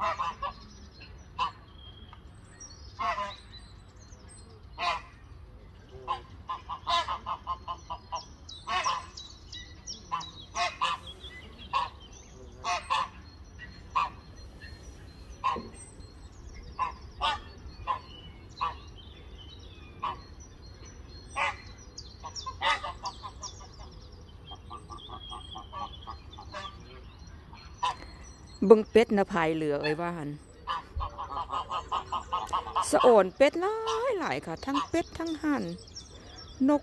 Ha ha ha! เบิ่งเป็ดนะภายเหลือเอ้ยว่าหันสะโอนเป็ดหลายหลายค่ะ ทั้งเป็ดทั้งห่านนก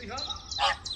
สวัสดีครับ อ